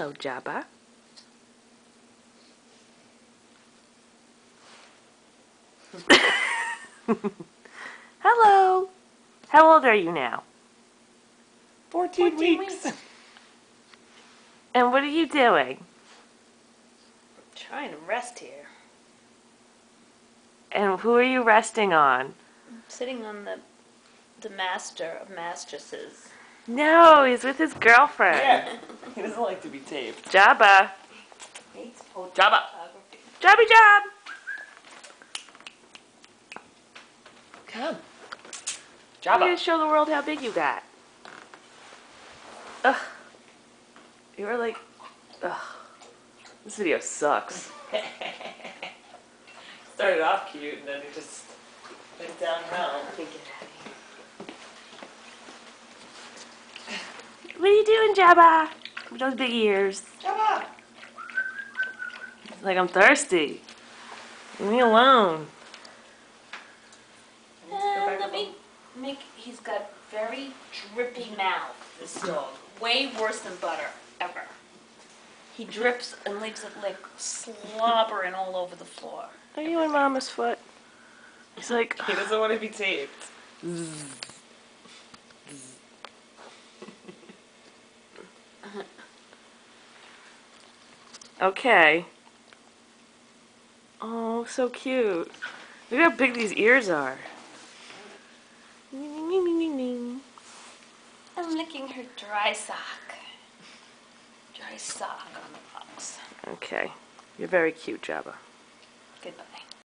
Hello, Jabba. Hello. How old are you now? 14, 14 weeks. weeks. And what are you doing? I'm trying to rest here. And who are you resting on? I'm sitting on the the master of mastresses. No, he's with his girlfriend. Yeah. He doesn't like to be taped. Jabba. Hates Jabba. photography. Jobby job. Come. You're gonna Jabba. show the world how big you got. Ugh. You were like, ugh. This video sucks. Started off cute and then it just went downhill. What are you doing, Jabba? With those big ears. Jabba. It's like I'm thirsty. Leave me alone. And let me make. He's got very drippy mouth. This dog, way worse than butter ever. He drips and leaves it like slobbering all over the floor. Are you in Mama's foot? He's like, He doesn't want to be taped. okay. Oh, so cute. Look how big these ears are. I'm licking her dry sock. Dry sock on the box. Okay. You're very cute, Jabba. Goodbye.